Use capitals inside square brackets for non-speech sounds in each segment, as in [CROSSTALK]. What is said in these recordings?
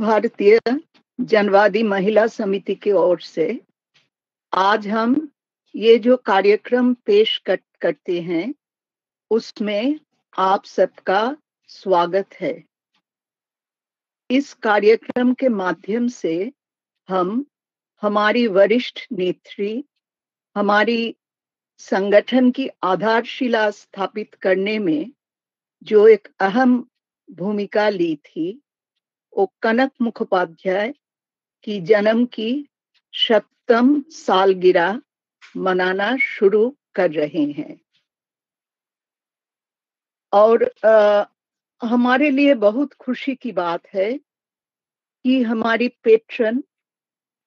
भारतीय जनवादी महिला समिति की ओर से आज हम ये जो कार्यक्रम पेश कर, करते हैं उसमें आप सबका स्वागत है। इस कार्यक्रम के माध्यम से हम हमारी वरिष्ठ नेत्री हमारी संगठन की आधारशिला स्थापित करने में जो एक अहम भूमिका ली थी वो कनक मुखोपाध्याय की जन्म की सप्तम सालगिरह मनाना शुरू कर रहे हैं। और आ, हमारे लिए बहुत खुशी की बात है कि हमारी पेट्रन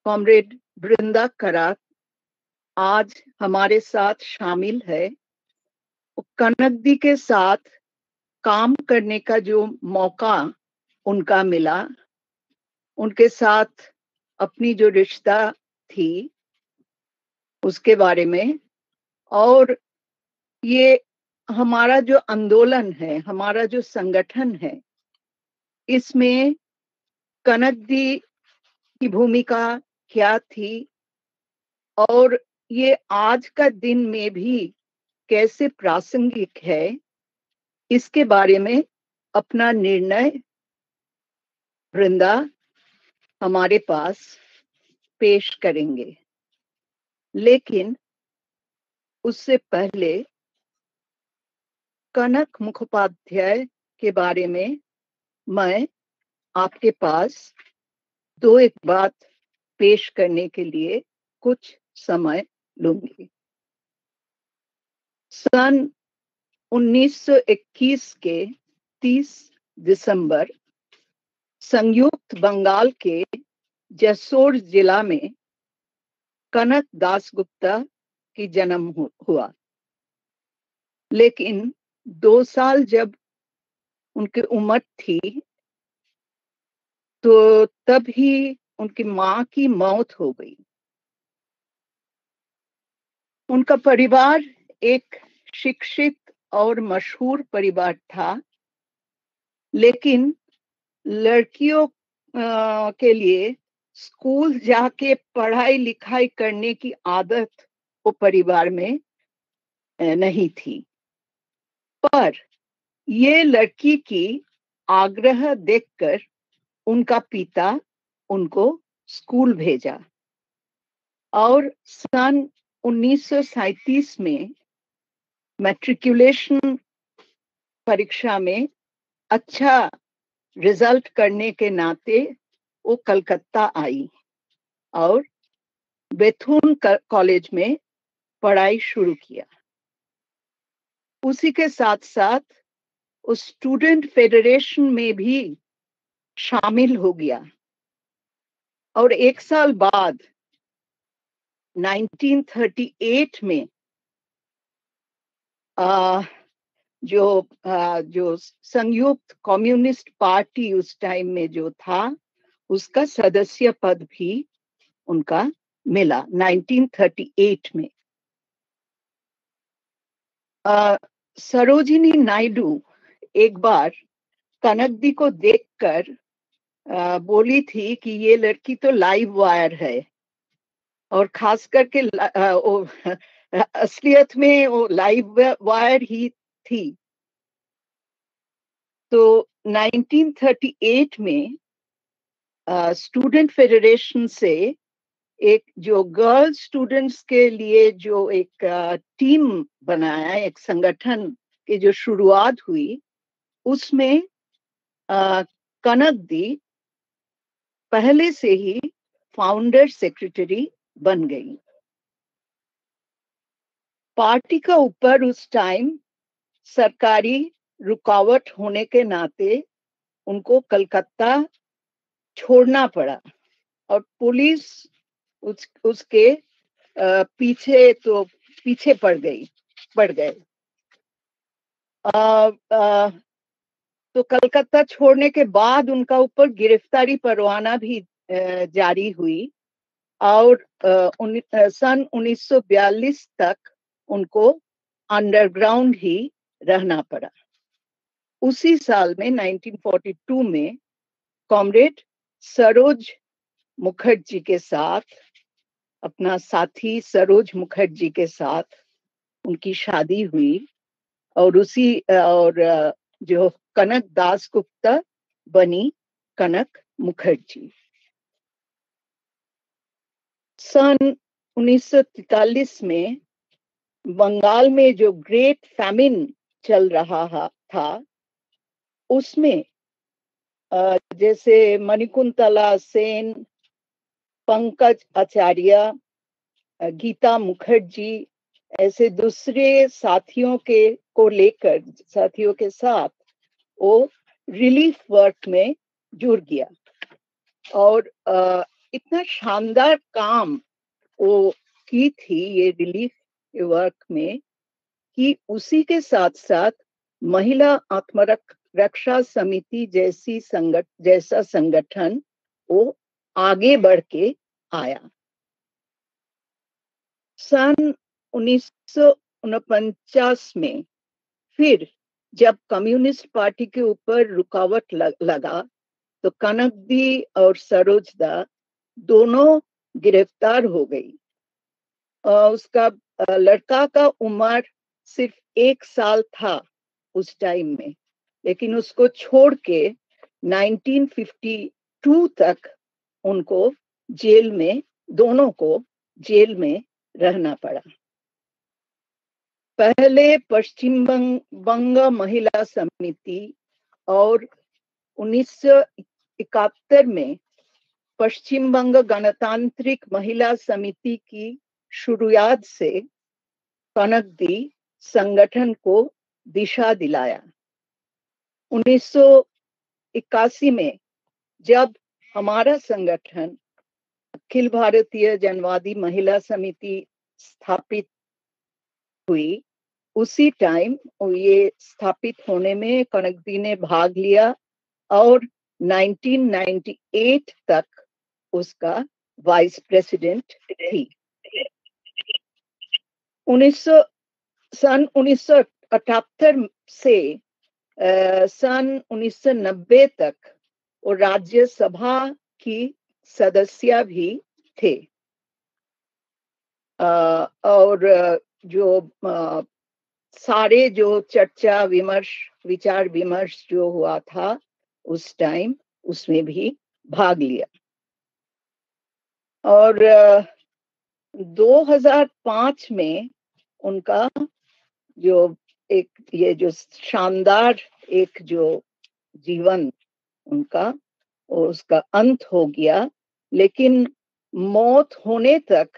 कॉमरेड वृंदा करात आज हमारे साथ शामिल है। कनक दी के साथ काम करने का जो मौका उनका मिला। उनके साथ अपनी जो रिश्ता थी, उसके बारे में। और ये हमारा जो आंदोलन है, हमारा जो संगठन है, इसमें कनक दी की भूमिका क्या थी? और ये आज का दिन में भी कैसे प्रासंगिक है? इसके बारे में अपना निर्णय वृंदा हमारे पास पेश करेंगे। लेकिन उससे पहले कनक मुखोपाध्याय के बारे में मैं आपके पास दो एक बात पेश करने के लिए कुछ समय लूँगी। सन 1921 के 30 दिसंबर संयुक्त बंगाल के जसोर जिला में कनक दास गुप्ता की जन्म हुआ। लेकिन दो साल जब उनकी उम्र थी तो तब ही उनकी माँ की मौत हो गई। उनका परिवार एक शिक्षित और मशहूर परिवार था, लेकिन लड़कियों के लिए स्कूल जाके पढ़ाई लिखाई करने की आदत वो परिवार में नहीं थी। पर ये लड़की की आग्रह देखकर उनका पिता उनको स्कूल भेजा। और सन 1937 में मैट्रिकुलेशन परीक्षा में अच्छा रिज़ल्ट करने के नाते वो कलकत्ता आई और बेथून कॉलेज में पढ़ाई शुरू किया। उसी के साथ साथ उस स्टूडेंट फेडरेशन में भी शामिल हो गया और एक साल बाद 1938 में आ, जो जो संयुक्त कम्युनिस्ट पार्टी उस टाइम में जो था, उसका सदस्य पद भी उनका मिला 1938 में। सरोजिनी नायडू एक बार कनकदी को देखकर बोली थी कि ये लड़की तो लाइव वायर है और खास करके [LAUGHS] असलियत में वो लाइव वायर ही थी। तो 1938 में स्टूडेंट uh, फेडरेशन से एक जो गर्ल स्टूडेंट्स के लिए जो एक टीम बनाया एक संगठन की जो शुरुआत हुई उसमें कनक दी। पहले से ही फाउंडर सेक्रेटरी बन गई। पार्टी का ऊपर उस टाइम सरकारी रुकावट होने के नाते उनको कलकत्ता छोड़ना पड़ा और पुलिस उस, उसके पीछे तो पीछे पड़ गई, पड़ गए। तो कलकत्ता छोड़ने के बाद उनका ऊपर गिरफ्तारी परवाना भी जारी हुई और सन 1942 तक उनको अंडरग्राउंड ही रहना पड़ा। उसी साल में 1942 में, कॉमरेड सरोज मुखर्जी के साथ, अपना साथी सरोज मुखर्जी के साथ उनकी शादी हुई और उसी, और, जो कनक दास गुप्ता बनी कनक मुखर्जी। सन 1943 में बंगाल में जो ग्रेट फैमिन चल रहा था। उसमें जैसे मणिकुंतला सेन, पंकज आचार्य गीता मुखर्जी, ऐसे दूसरे साथियों के, को लेकर, साथियों के साथ वो रिलीफ वर्क में जुड़ गया। और इतना शानदार काम वो की थी ये रिलीफ वर्क में। कि उसी के साथ साथ महिला आत्मरक, रक्षा समिति जैसी संगठ, जैसा संगठन वो आगे बढ़ के आया। सन उन्नीस में फिर जब कम्युनिस्ट पार्टी के ऊपर रुकावट लगा तो कनकदी और सरोजदा दोनों गिरफ़्तार हो गई। उसका लड़का का उम्र सिर्फ़ एक साल था उस टाइम में लेकिन उसको छोड़ के 1952 तक उनको जेल में दोनों को जेल में रहना पड़ा। पहले पश्चिम बंग, बंग महिला समिति और उन्नीस सौ इकहत्तर में पश्चिम बंग गणतांत्रिक महिला समिति की शुरुआत से कनकदी संगठन को दिशा दिलाया। 1981 में जब हमारा संगठन अखिल भारतीय जनवादी महिला समिति स्थापित हुई, उसी टाइम ये स्थापित होने में कनकदी ने भाग लिया और 1998 तक उसका वाइस प्रेसिडेंट थी। सन उन्नीस सौ सन 1990 तक वो राज्यसभा की सदस्य भी थे। आ, और जो आ, सारे जो चर्चा विमर्श विचार विमर्श जो हुआ था उस टाइम उसमें भी भाग लिया। और 2005 में उनका जो एक, ये जो शानदार एक जो जीवन उनका और उसका अंत हो गया, लेकिन मौत होने तक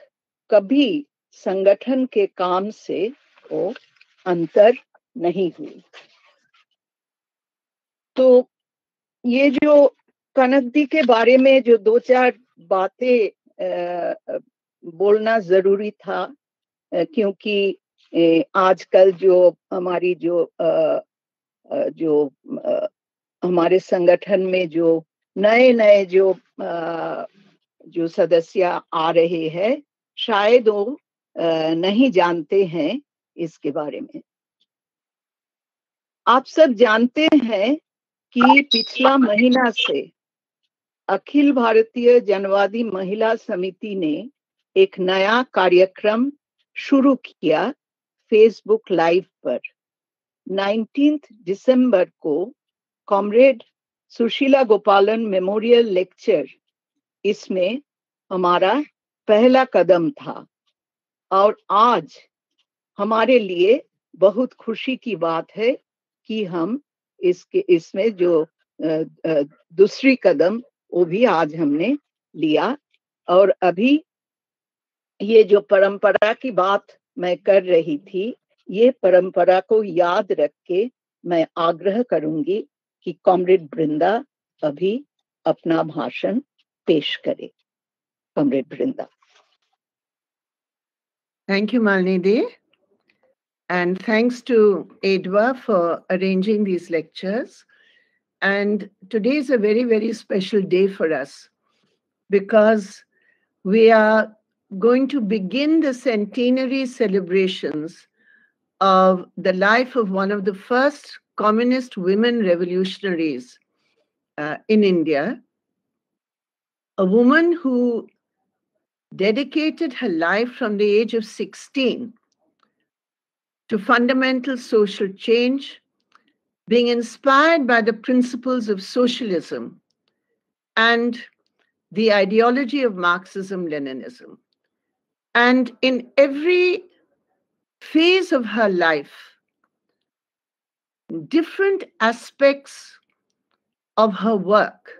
कभी संगठन के काम से वो अंतर नहीं हुई। तो ये जो कनकदी के बारे में जो दो चार बातें बोलना ज़रूरी था क्योंकि आजकल जो हमारी जो जो हमारे संगठन में जो नए नए जो जो सदस्य आ रहे हैं, शायद वो नहीं जानते हैं इसके बारे में। आप सब जानते हैं कि पिछला महीना से अखिल भारतीय जनवादी महिला समिति ने एक नया कार्यक्रम शुरू किया फेसबुक लाइव पर। 19 दिसंबर को कॉमरेड सुशीला गोपालन मेमोरियल लेक्चर इसमें हमारा पहला कदम था। और आज हमारे लिए बहुत खुशी की बात है कि हम इसके, इसमें जो दूसरी कदम, वो भी आज हमने लिया। और अभी ये जो परंपरा की बात मैं कर रही थी, ये परंपरा को याद रख के मैं आग्रह करूँगी कि कॉमरेड वृंदा अभी अपना भाषण पेश करे। Comrade Brinda. Thank you Malini di and thanks to एडवा for arranging these lectures and today is a very very special day for us because we are going to begin the centenary celebrations of the life of one of the first communist women revolutionaries uh, in India, a woman who dedicated her life from the age of 16 to fundamental social change, being inspired by the principles of socialism and the ideology of Marxism Leninism. And in every phase of her life, different aspects of her work,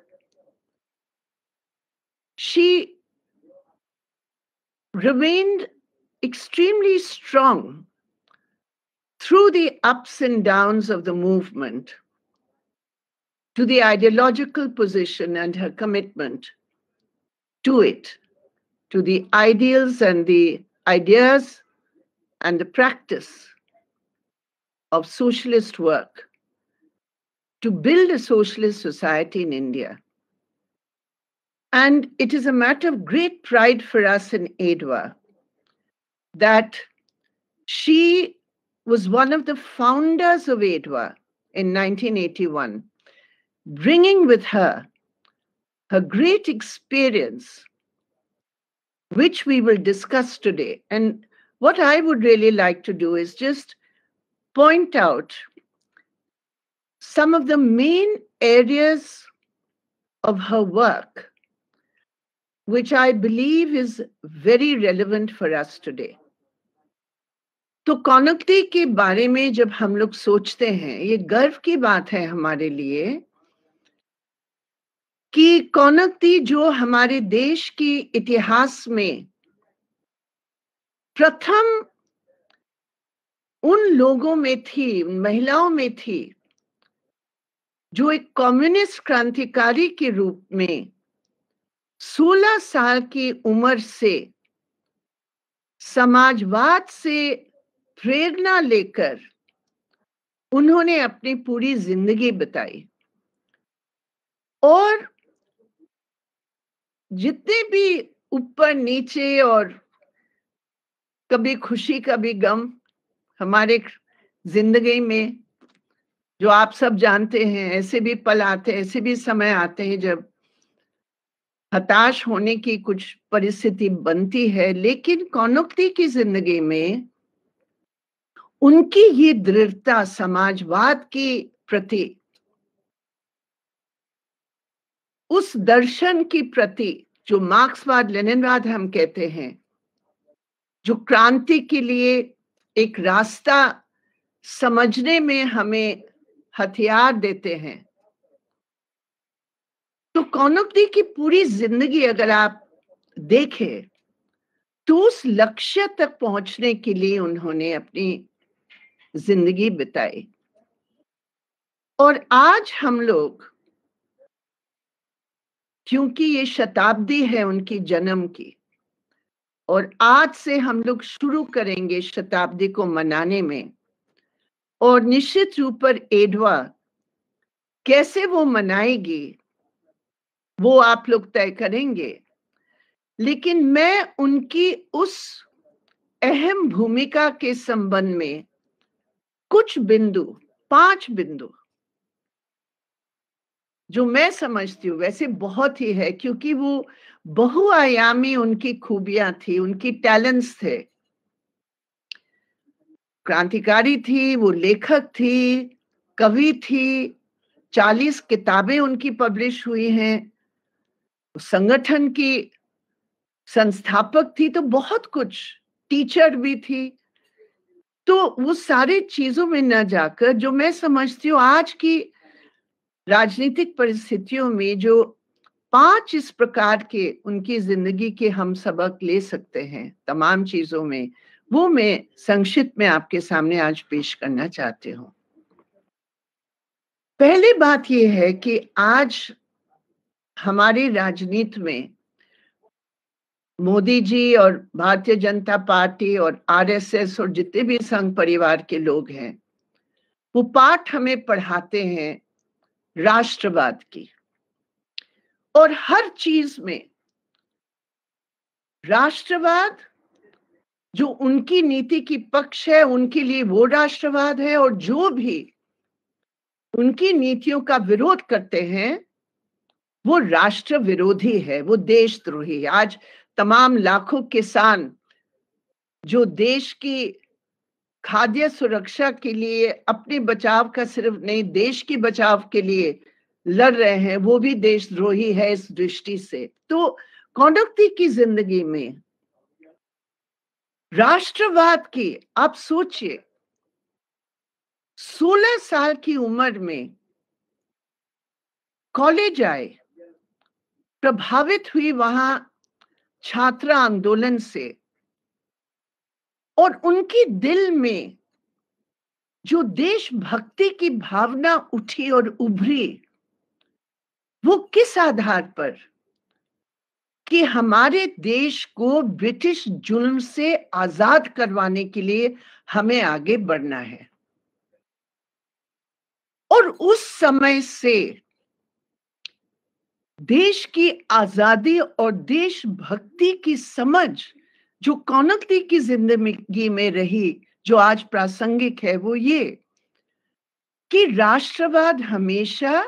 she remained extremely strong through the ups and downs of the movement to the ideological position and her commitment to it, to the ideals and the ideas and the practice of socialist work to build a socialist society in India. And it is a matter of great pride for us in ADWA that she was one of the founders of ADWA in 1981, bringing with her her great experience, which we will discuss today. And what I would really like to do is just point out some of the main areas of her work, which I believe is very relevant for us today. तो कौनकती के बारे में जब हम लोग सोचते हैं ये गर्व की बात है हमारे लिए कि कौनकती जो हमारे देश की इतिहास में प्रथम उन लोगों में थी, महिलाओं में थी, जो एक कम्युनिस्ट क्रांतिकारी के रूप में 16 साल की उम्र से समाजवाद से प्रेरणा लेकर उन्होंने अपनी पूरी ज़िंदगी बताई। और जितने भी ऊपर नीचे और कभी खुशी, कभी गम हमारे ज़िंदगी में जो आप सब जानते हैं, ऐसे भी पल आते हैं, ऐसे भी समय आते हैं जब हताश होने की कुछ परिस्थिति बनती है, लेकिन कौनुक्ति की ज़िंदगी में उनकी ये दृढ़ता समाजवाद के प्रति, उस दर्शन की प्रति जो मार्क्सवाद लेनिनवाद हम कहते हैं, जो क्रांति के लिए एक रास्ता समझने में हमें हथियार देते हैं। तो कौनकदी की पूरी ज़िंदगी अगर आप देखें तो उस लक्ष्य तक पहुँचने के लिए उन्होंने अपनी ज़िंदगी बिताई। और आज हम लोग क्योंकि ये शताब्दी है उनकी जन्म की। और आज से हम लोग शुरू करेंगे शताब्दी को मनाने में। और निश्चित रूप पर एडवा, कैसे वो मनाएगी, वो आप लोग तय करेंगे। लेकिन मैं उनकी उस अहम भूमिका के संबंध में कुछ बिंदु, पाँच बिंदु जो मैं समझती हूँ, वैसे बहुत ही है, क्योंकि वो बहुआयामी उनकी खूबियाँ थी, उनकी टैलेंट्स थे। क्रांतिकारी थी, वो लेखक थी, कवि थी, चालीस किताबें उनकी पब्लिश हुई हैं। संगठन की संस्थापक थी तो बहुत कुछ, टीचर भी थी। तो वो सारे चीज़ों में न जाकर, जो मैं समझती हूँ, आज की राजनीतिक परिस्थितियों में जो पाँच इस प्रकार के उनकी ज़िंदगी के हम सबक ले सकते हैं, तमाम चीज़ों में, वो मैं संक्षिप्त में आपके सामने आज पेश करना चाहती हूँ। पहली बात यह है कि आज हमारी राजनीति में मोदी जी और भारतीय जनता पार्टी और आरएसएस और जितने भी संघ परिवार के लोग हैं, वो पाठ हमें पढ़ाते हैं राष्ट्रवाद की। और हर चीज़ में राष्ट्रवाद, जो उनकी नीति की पक्ष है, उनके लिए वो राष्ट्रवाद है, और जो भी उनकी नीतियों का विरोध करते हैं, वो राष्ट्र विरोधी है, वो देशद्रोही आज तमाम लाखों किसान जो देश की खाद्य सुरक्षा के लिए, अपने बचाव का सिर्फ़ नहीं, देश की बचाव के लिए लड़ रहे हैं, वो भी देशद्रोही है इस दृष्टि से। तो कौंडक्ति की ज़िंदगी में, राष्ट्रवाद की, आप सोचिए। 16 साल की उम्र में कॉलेज आए, प्रभावित हुई वहाँ छात्र आंदोलन से। और उनकी दिल में जो देशभक्ति की भावना उठी और उभरी, वो किस आधार पर? कि हमारे देश को ब्रिटिश जुल्म से आज़ाद करवाने के लिए हमें आगे बढ़ना है। और उस समय से देश की आज़ादी और देशभक्ति की समझ जो कौनकती की ज़िंदगी में रही, जो आज प्रासंगिक है, वो ये कि राष्ट्रवाद हमेशा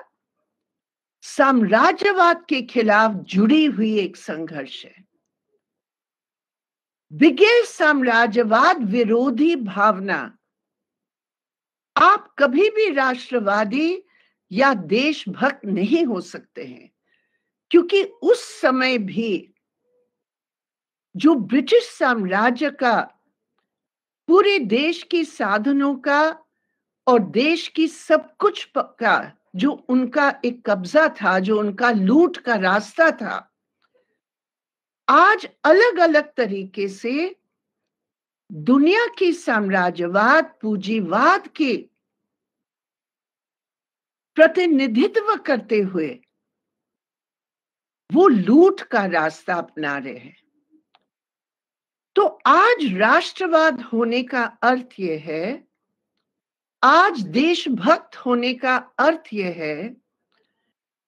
साम्राज्यवाद के खिलाफ जुड़ी हुई एक संघर्ष है। बिगेर साम्राज्यवाद विरोधी भावना। आप कभी भी राष्ट्रवादी या देशभक्त नहीं हो सकते हैं, क्योंकि उस समय भी जो ब्रिटिश साम्राज्य का, पूरे देश की साधनों का और देश की सब कुछ का, जो उनका एक कब्जा था, जो उनका लूट का रास्ता था, आज अलग अलग तरीके से दुनिया की साम्राज्यवाद, पूंजीवाद के प्रतिनिधित्व करते हुए वो लूट का रास्ता अपना रहे हैं। तो आज राष्ट्रवाद होने का अर्थ यह है, आज देशभक्त होने का अर्थ यह है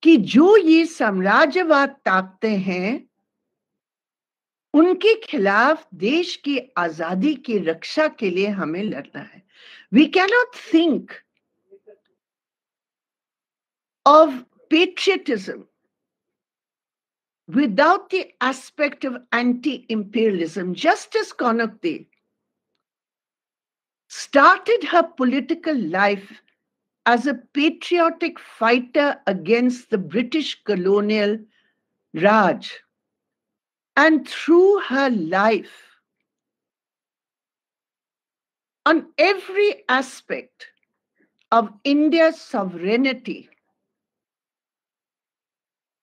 कि जो ये साम्राज्यवाद ताकते हैं, उनके खिलाफ देश की आज़ादी की रक्षा के लिए हमें लड़ना है। We cannot think of patriotism without the aspect of anti imperialism, Justice Connaughton started her political life as a patriotic fighter against the British colonial Raj. And through her life, on every aspect of India's sovereignty,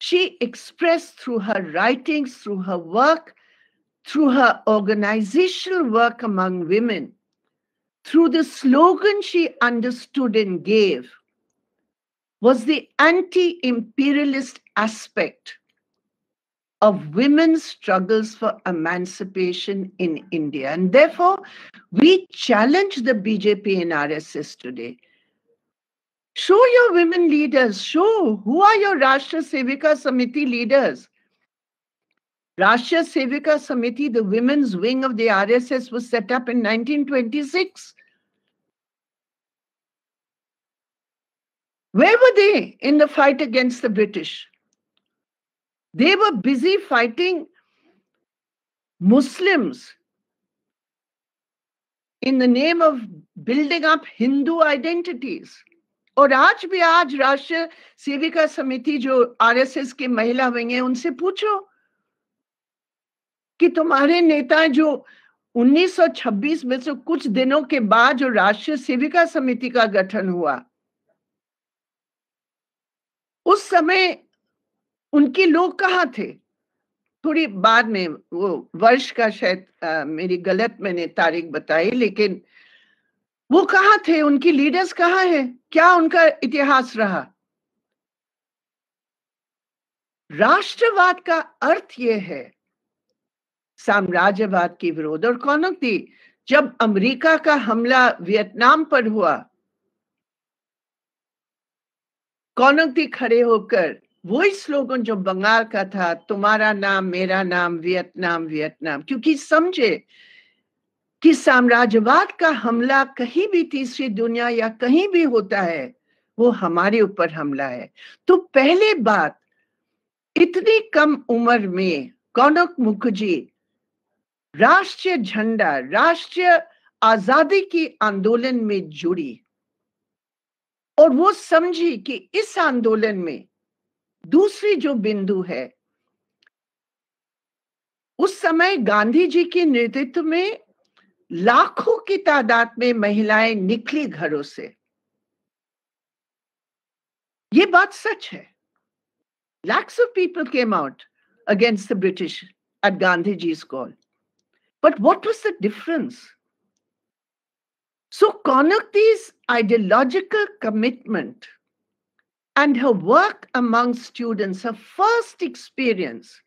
she expressed through her writings, through her work, through her organizational work among women, through the slogan she understood and gave, was the anti imperialist aspect of women's struggles for emancipation in India. And therefore, we challenge the BJP and RSS today Show your women leaders. Show who are your Rashtra Sevika Samiti leaders. Rashtra Sevika Samiti, the women's wing of the RSS, was set up in 1926. Where were they in the fight against the British? They were busy fighting Muslims in the name of building up Hindu identities. और आज भी आज राष्ट्रीय सेविका समिति जो RSS के महिला विंग है, उनसे पूछो कि तुम्हारे नेता जो 1926 में से कुछ दिनों के बाद जो राष्ट्रीय सेविका समिति का गठन हुआ, उस समय उनके लोग कहाँ थे? थोड़ी बाद में, वो वर्ष का शायद मेरी गलत मैंने तारीख बताई, लेकिन वो कहाँ थे? उनकी लीडर्स कहाँ है? क्या उनका इतिहास रहा? राष्ट्रवाद का अर्थ यह है, साम्राज्यवाद के विरोध। और कौन थी जब अमेरिका का हमला वियतनाम पर हुआ, कौन थी खड़े होकर, वही स्लोगन जो बंगाल का था, तुम्हारा नाम, मेरा नाम, वियतनाम वियतनाम। क्योंकि समझे कि साम्राज्यवाद का हमला कहीं भी तीसरी दुनिया या कहीं भी होता है, वो हमारे ऊपर हमला है। तो पहले बात, इतनी कम उम्र में कौनक मुखर्जी राष्ट्रीय झंडा, राष्ट्रीय आज़ादी की आंदोलन में जुड़ी और वो समझी कि इस आंदोलन में दूसरी जो बिंदु है, उस समय गांधी जी के नेतृत्व में लाखों की तादाद में महिलाएँ निकली घरों से ये बात सच है lakhs of people came out against the british at gandhiji's call but what was the difference so Konakti's ideological commitment and her work among students her first experience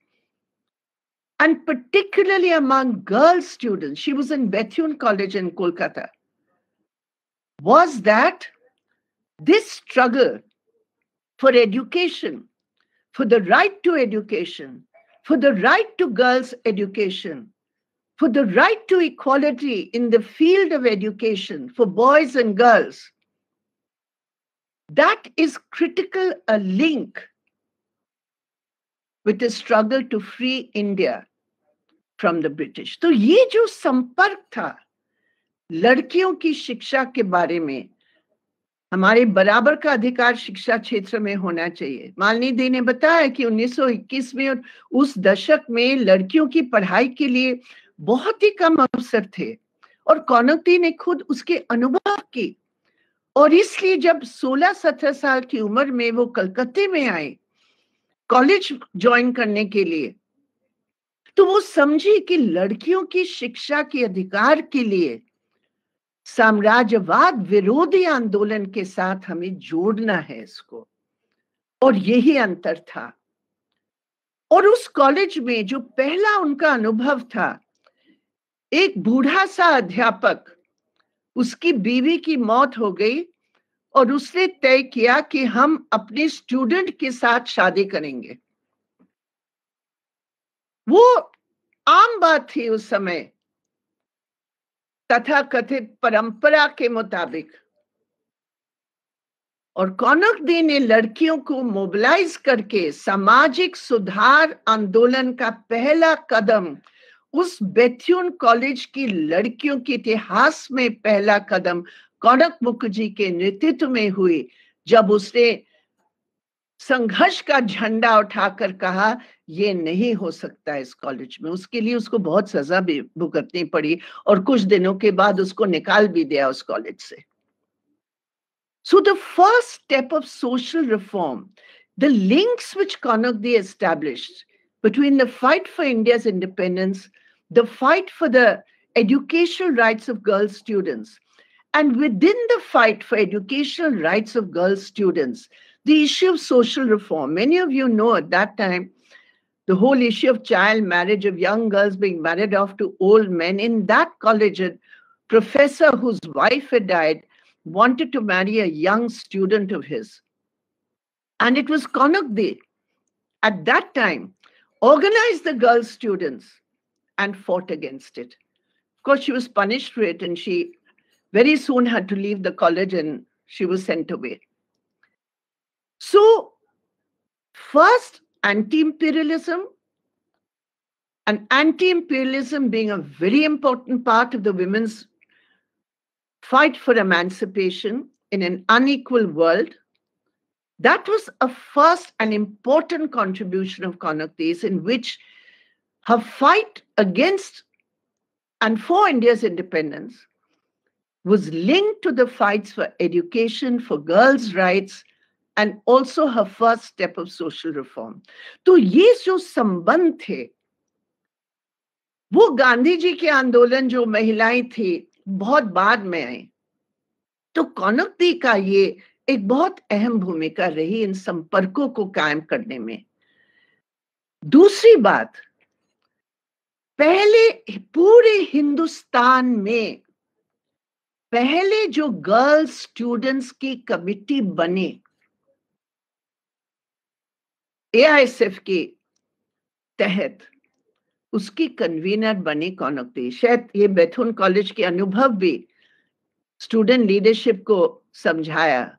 and particularly among girl students, she was in Bethune College in Kolkata, was that this struggle for education, for the right to education, for the right to girls' education, for the right to equality in the field of education for boys and girls, that is critical a link with the struggle to free India from the British तो ये जो संपर्क था लड़कियों की शिक्षा के बारे में, हमारे बराबर का अधिकार शिक्षा क्षेत्र में होना चाहिए। मालनी दी ने बताया कि 1921 में और उस दशक में लड़कियों की पढ़ाई के लिए बहुत ही कम अवसर थे और कौनकती ने खुद उसके अनुभव की और इसलिए जब 16-17 साल की उम्र में वो कलकत्ते में आए, कॉलेज ज्वाइन करने के लिए तो वो समझी कि लड़कियों की शिक्षा के अधिकार के लिए साम्राज्यवाद विरोधी आंदोलन के साथ हमें जोड़ना है इसको। और यही अंतर था। और उस कॉलेज में जो पहला उनका अनुभव था, एक बूढ़ा सा अध्यापक, उसकी बीवी की मौत हो गई और उसने तय किया कि हम अपने स्टूडेंट के साथ शादी करेंगे। वो आम बात थी उस समय। तथा कथित परंपरा के मुताबिक। और कौनक दी ने लड़कियों को मोबिलाइज करके सामाजिक सुधार आंदोलन का पहला कदम उस बेथ्यून कॉलेज की लड़कियों के इतिहास में पहला कदम कौनक मुखर्जी के नेतृत्व में हुई, जब उसने संघर्ष का झंडा उठाकर कहा, ये नहीं हो सकता इस कॉलेज में। उसके लिए उसको बहुत सजा भी भुगतनी पड़ी और कुछ दिनों के बाद उसको निकाल भी दिया उस कॉलेज से। So the first step of social reform the links which कॉनक establish between the fight for India independence the fight for the educational right of girls students and within the fight for educational rights of girls students the issue of social reform. Many of you know at that time, the whole issue of child marriage, of young girls being married off to old men. In that college, a professor whose wife had died wanted to marry a young student of his. And it was Konakdi at that time organized the girl students and fought against it. Of course, she was punished for it and she very soon had to leave the college and she was sent away. So, first, anti imperialism, and anti imperialism being a very important part of the women's fight for emancipation in an unequal world. That was a first and important contribution of Connaughty's, in which her fight against and for India's independence was linked to the fights for education, for girls' rights, and also her first step of social reform तो ये जो संबंध थे, वो गांधी जी के आंदोलन जो महिलाएँ थी, बहुत बाद में आई। तो कौनक्ति का ये एक बहुत अहम भूमिका रही इन संपर्कों को कायम करने में। दूसरी बात, पहले पूरे हिंदुस्तान में पहले जो गर्ल्स स्टूडेंट्स की कमिटी बने एआईएसएफ के तहत उसकी कन्वीनर बनी कौनकती शायद ये बेथुन कॉलेज के अनुभव भी स्टूडेंट लीडरशिप को समझाया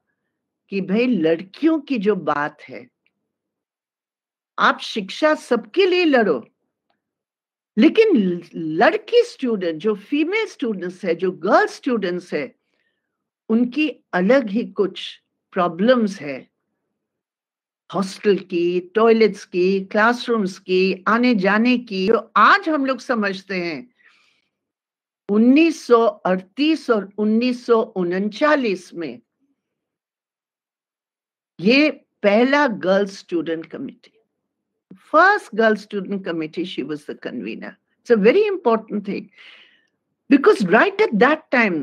कि भाई लड़कियों की जो बात है, आप शिक्षा सबके लिए लड़ो, लेकिन लड़की स्टूडेंट जो फीमेल स्टूडेंट्स है, जो गर्ल स्टूडेंट्स है, उनकी अलग ही कुछ प्रॉब्लम्स है। हॉस्टल की, टॉयलेट्स की, क्लासरूम्स की आने जाने की, जो आज हम लोग समझते हैं। 1938 और 1939 में ये पहला girls student committee, first girls student committee she was the convener it's a very important thing because right at that time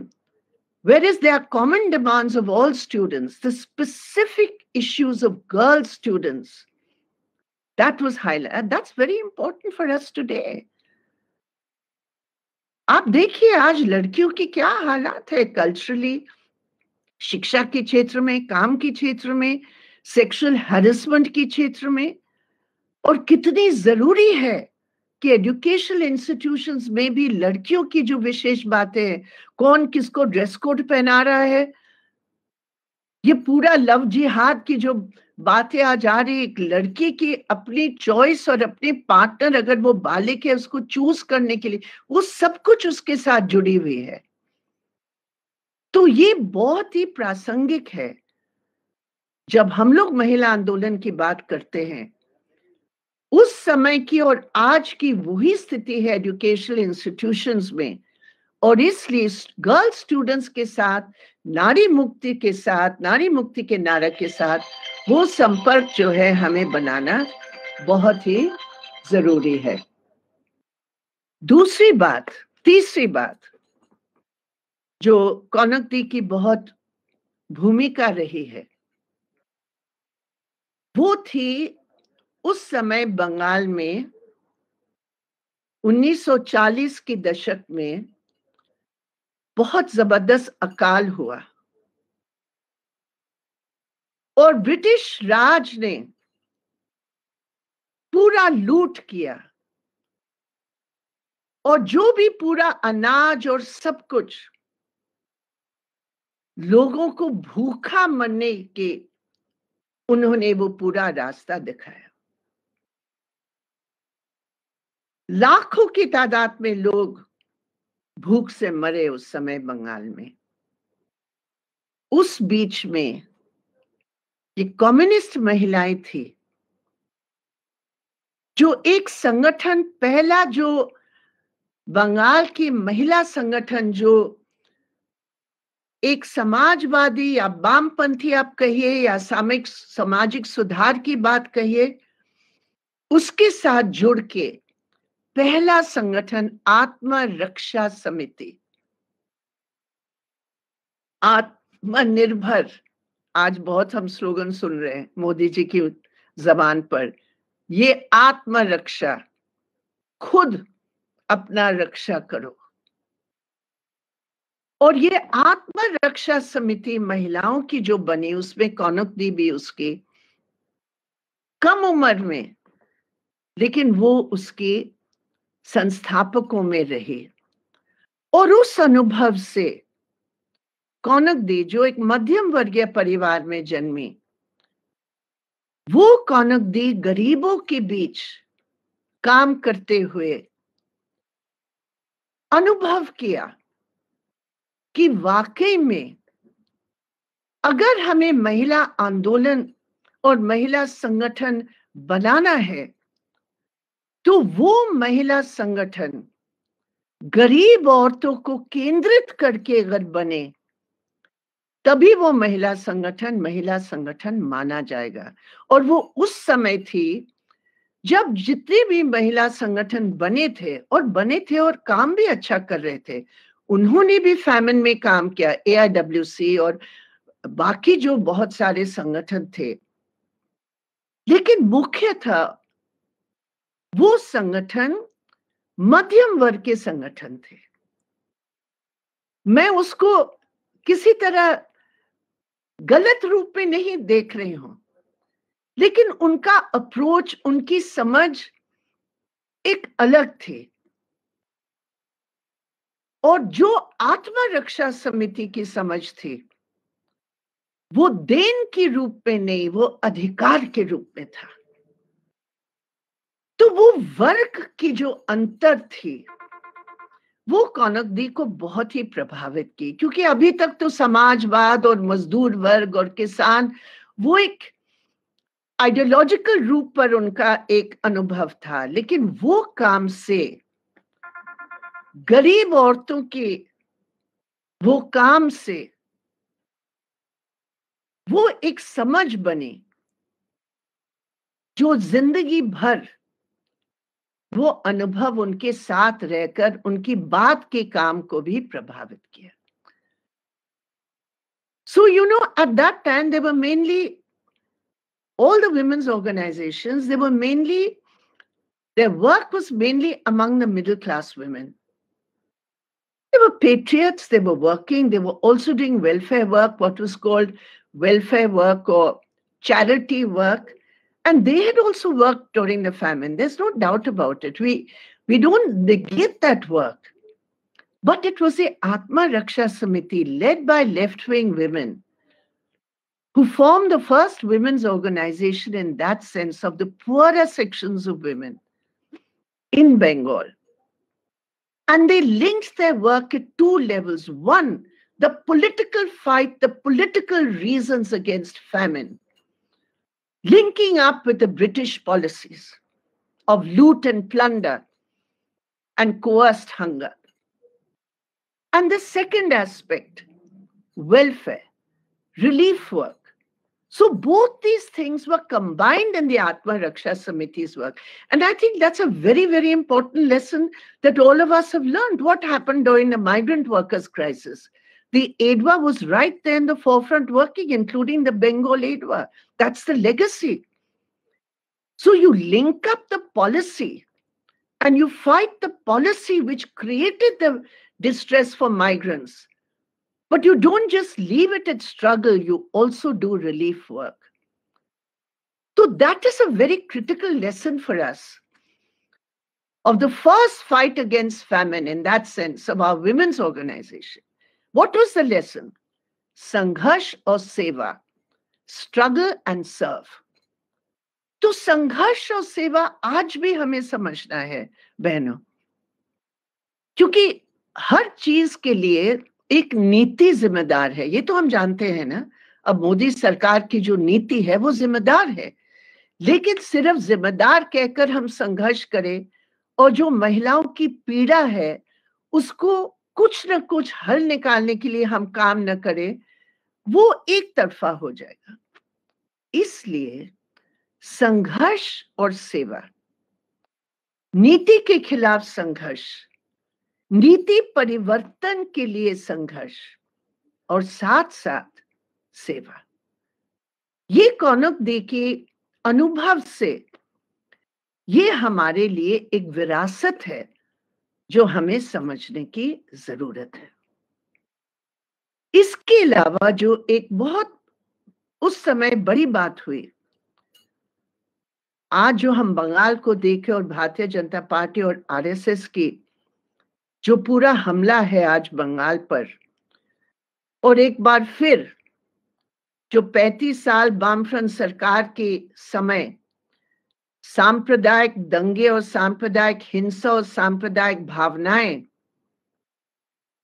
where is they are common demands of all students the specific issues of girl students, that was highlighted. That's very important for us today. आप देखिए आज लड़कियों की क्या हालात है culturally शिक्षा के क्षेत्र में काम के क्षेत्र में सेक्सुअल हेरसमेंट के क्षेत्र में और कितनी ज़रूरी है कि एजुकेशनल इंस्टीट्यूशंस में भी लड़कियों की जो विशेष बातें हैं कौन किसको ड्रेस कोड पहना रहा है ये पूरा लव जिहाद की जो बातें आ जा रही एक लड़की की अपनी चॉइस और अपने पार्टनर अगर वो बालिक है उसको चूज़ करने के लिए, वो सब कुछ उसके साथ जुड़ी हुई है। तो ये बहुत ही प्रासंगिक है। जब हम लोग महिला आंदोलन की बात करते हैं, उस समय की और आज की वही स्थिति है एजुकेशनल इंस्टीट्यूशंस में। और इसलिए गर्ल स्टूडेंट्स के साथ, नारी मुक्ति के साथ, नारी मुक्ति के नारक के साथ, वो संपर्क जो है हमें बनाना बहुत ही ज़रूरी है। दूसरी बात, तीसरी बात, जो कौनक दी की बहुत भूमिका रही है, वो थी उस समय बंगाल में 1940 के दशक में बहुत ज़बरदस्त अकाल हुआ। और ब्रिटिश राज ने पूरा लूट किया। और जो भी पूरा अनाज और सब कुछ लोगों को भूखा मरने के उन्होंने वो पूरा रास्ता दिखाया। लाखों की तादाद में लोग भूख से मरे उस समय बंगाल में। उस बीच में ये कम्युनिस्ट महिलाएँ थी, जो एक संगठन, पहला जो बंगाल की महिला संगठन, जो एक समाजवादी या वामपंथी आप कहिए या सामयिक, सामाजिक सुधार की बात कहिए, उसके साथ जुड़ के पहला संगठन आत्मरक्षा समिति। आत्मनिर्भर। आज बहुत हम स्लोगन सुन रहे हैं मोदी जी की जबान पर। ये आत्मरक्षा। खुद अपना रक्षा करो। और ये आत्मरक्षा समिति महिलाओं की जो बनी, उसमें कौनक दी भी उसकी? कम उम्र में। लेकिन वो उसकी संस्थापकों में रहे। और उस अनुभव से कौनक दी, जो एक मध्यम वर्गीय परिवार में जन्मी, वो कौनक दी गरीबों के बीच काम करते हुए अनुभव किया कि वाकई में अगर हमें महिला आंदोलन और महिला संगठन बनाना है तो वो महिला संगठन गरीब औरतों को केंद्रित करके अगर बने, तभी वो महिला संगठन महिला संगठन माना जाएगा। और वो उस समय थी, जब जितने भी महिला संगठन बने थे और बने थे और काम भी अच्छा कर रहे थे, उन्होंने भी फैमिन में काम किया एआईडब्ल्यूसी और बाकी जो बहुत सारे संगठन थे। लेकिन मुख्य था वो संगठन मध्यम वर्ग के संगठन थे। मैं उसको किसी तरह गलत रूप में नहीं देख रही हूँ, लेकिन उनका अप्रोच उनकी समझ एक अलग थी। और जो आत्मरक्षा समिति की समझ थी, वो देन के रूप में नहीं, वो अधिकार के रूप में था। तो वो वर्ग की जो अंतर थी, वो कौनक दी को बहुत ही प्रभावित की, क्योंकि अभी तक तो समाजवाद और मजदूर वर्ग और किसान, वो एक आइडियोलॉजिकल रूप पर उनका एक अनुभव था, लेकिन वो काम से गरीब औरतों के, वो काम से वो एक समझ बनी, जो ज़िंदगी भर वो अनुभव उनके साथ रहकर उनकी बात के काम को भी प्रभावित किया so you know at that time they were mainly all the women's organizations they were mainly their work was mainly among the middle class women they were patriots they were working they were also doing welfare work what was called welfare work or charity work and they had also worked during the famine. There's no doubt about it. We, we don't negate that work. But it was the Atma Raksha Samiti led by left wing women who formed the first women's organization in that sense of the poorer sections of women in Bengal. And they linked their work at two levels. One, the political fight, the political reasons against famine linking up with the British policies of loot and plunder and coerced hunger. And the second aspect, welfare, relief work. So both these things were combined in the Atma Raksha Samiti's work. And I think that's a very, very important lesson that all of us have learned. What happened during the migrant workers crisis? The ADWA was right there in the forefront working, including the Bengal ADWA. That's the legacy. So you link up the policy and you fight the policy which created the distress for migrants. But you don't just leave it at struggle, you also do relief work. So that is a very critical lesson for us. Of the first fight against famine, in that sense, of our women's organization. What was the lesson? Sangharsh or Seva, struggle and serve. तो संघर्ष और सेवा आज भी हमें समझना है बहनों क्योंकि हर चीज़ के लिए एक नीति जिम्मेदार है ये तो हम जानते हैं ना अब मोदी सरकार की जो नीति है वो जिम्मेदार है लेकिन सिर्फ़ जिम्मेदार कहकर हम संघर्ष करें और जो महिलाओं की पीड़ा है उसको कुछ न कुछ हल निकालने के लिए हम काम न करें, वो एक तरफा हो जाएगा। इसलिए संघर्ष और सेवा। नीति के खिलाफ संघर्ष, नीति परिवर्तन के लिए संघर्ष और साथ साथ सेवा। ये कौनक दे के अनुभव से, ये हमारे लिए एक विरासत है। जो हमें समझने की ज़रूरत है। इसके अलावा जो एक बहुत उस समय बड़ी बात हुई। आज जो हम बंगाल को देखे और भारतीय जनता पार्टी और आरएसएस की जो पूरा हमला है आज बंगाल पर, और एक बार फिर जो 35 साल बामफ्रंट सरकार के समय सांप्रदायिक दंगे और सांप्रदायिक हिंसा और सांप्रदायिक भावनाएँ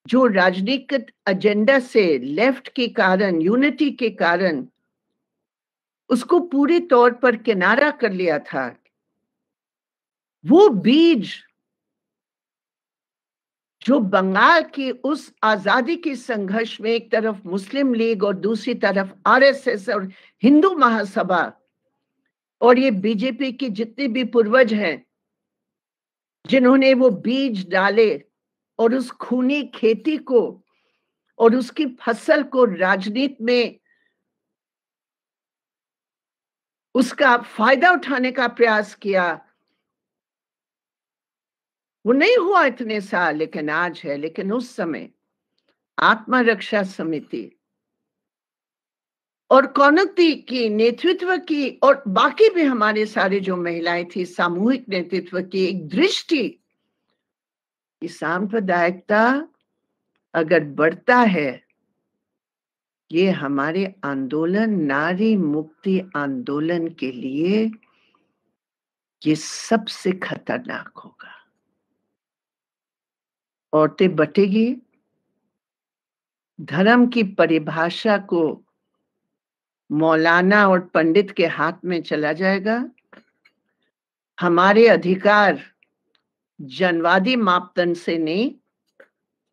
जो राजनीतिक एजेंडा से लेफ़्ट के कारण यूनिटी के कारण, उसको पूरी तौर पर किनारा कर लिया था। वो बीज जो बंगाल के उस आज़ादी के संघर्ष में एक तरफ़ मुस्लिम लीग और दूसरी तरफ़ आरएसएस और हिंदू महासभा और ये बीजेपी के जितने भी पूर्वज हैं, जिन्होंने वो बीज डाले और उस खूनी खेती को और उसकी फ़सल को राजनीति में उसका फ़ायदा उठाने का प्रयास किया, वो नहीं हुआ इतने साल, लेकिन आज है, लेकिन उस समय आत्मा रक्षा समिति और कौनकती की नेतृत्व की और बाकी भी हमारे सारे जो महिलाएँ थी, सामूहिक नेतृत्व की एक दृष्टि कि सांप्रदायिकता अगर बढ़ता है, ये हमारे आंदोलन, नारी मुक्ति आंदोलन के लिए ये सबसे खतरनाक होगा। औरतें बटेगी, धर्म की परिभाषा को मौलाना और पंडित के हाथ में चला जाएगा। हमारे अधिकार जनवादी मापदंड से नहीं,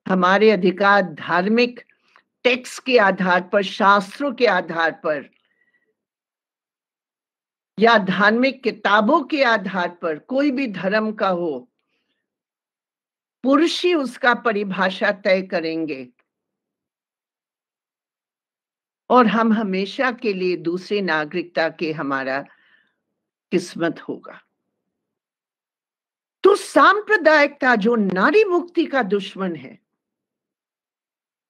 हमारे अधिकार धार्मिक टेक्स के आधार पर, शास्त्रों के आधार पर, या धार्मिक किताबों के आधार पर, कोई भी धर्म का हो, पुरुष ही उसका परिभाषा तय करेंगे। और हम हमेशा के लिए दूसरी नागरिकता के हमारा किस्मत होगा। तो सांप्रदायिकता, जो नारी मुक्ति का दुश्मन है,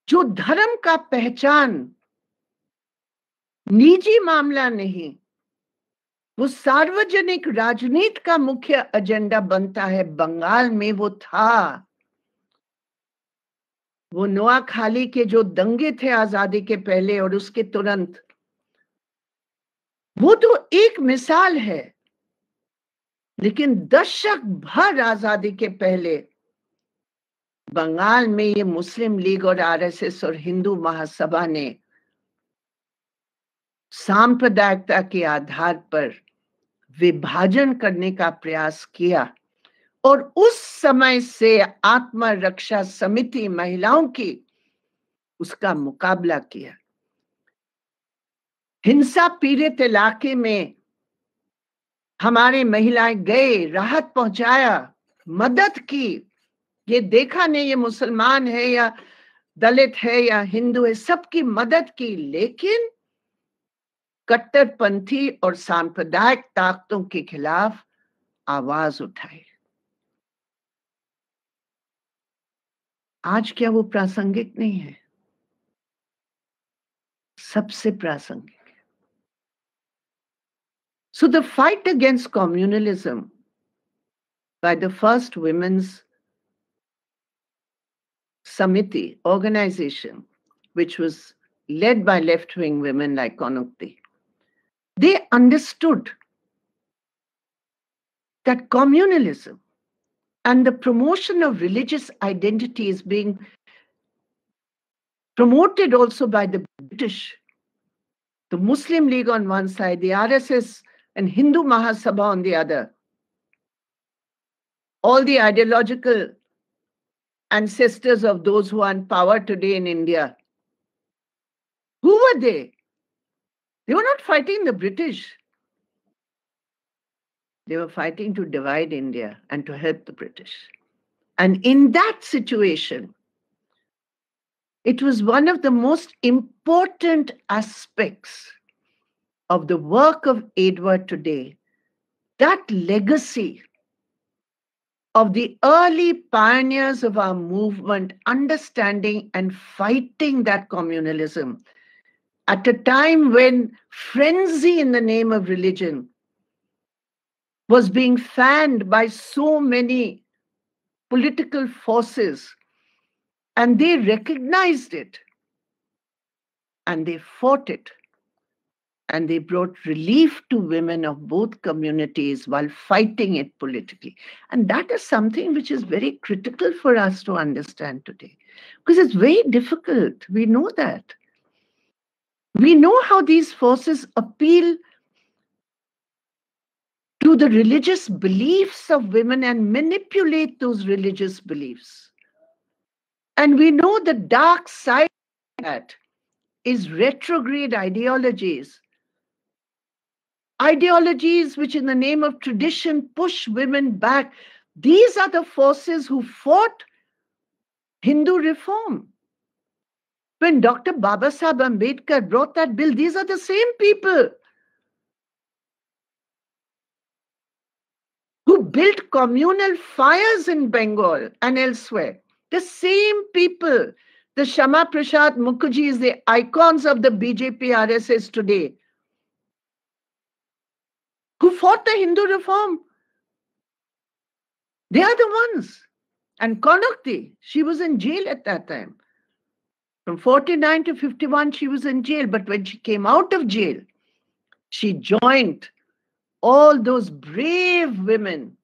जो धर्म का पहचान निजी मामला नहीं, वो सार्वजनिक राजनीति का मुख्य एजेंडा बनता है। बंगाल में वो था। वो नोआखाली के जो दंगे थे आज़ादी के पहले और उसके तुरंत। वो तो एक मिसाल है। लेकिन दशक भर आज़ादी के पहले बंगाल में ये मुस्लिम लीग और आरएसएस और हिंदू महासभा ने सांप्रदायिकता के आधार पर विभाजन करने का प्रयास किया। और उस समय से आत्मरक्षा समिति महिलाओं की उसका मुकाबला किया। हिंसा पीड़ित इलाके में हमारे महिलाएँ गए, राहत पहुँचाया, मदद की। ये देखा नहीं ये मुसलमान है या दलित है या हिंदू है, सबकी मदद की, लेकिन कट्टरपंथी और सांप्रदायिक ताकतों के खिलाफ आवाज़ उठाई। आज क्या वो प्रासंगिक नहीं है? सबसे प्रासंगिक so the fight against communalism by the first women's samiti organization which was led by left wing women like कॉनुक्ति they understood that communalism and the promotion of religious identity is being promoted also by the British, the Muslim League on one side, the RSS and Hindu Mahasabha on the other. All the ideological ancestors of those who are in power today in India. Who were they? They were not fighting the British. They were fighting to divide India and to help the British. And in that situation, it was one of the most important aspects of the work of Edward today, that legacy of the early pioneers of our movement understanding and fighting that communalism at a time when frenzy in the name of religion was being fanned by so many political forces and they recognized it and they fought it and they brought relief to women of both communities while fighting it politically. And that is something which is very critical for us to understand today because it's very difficult. We know that. We know how these forces appeal to the religious beliefs of women and manipulate those religious beliefs. And we know the dark side of that is retrograde ideologies ideologies which, in the name of tradition, push women back. These are the forces who fought Hindu reform. When Dr. Babasaheb Ambedkar brought that bill, these are the same people built communal fires in Bengal and elsewhere. The same people. The Shama Prasad Mukherjee is the icons of the BJP RSS today who fought the Hindu reform. They are the ones. And Konakti, she was in jail at that time. From 49 to 51, she was in jail. But when she came out of jail, she joined all those brave women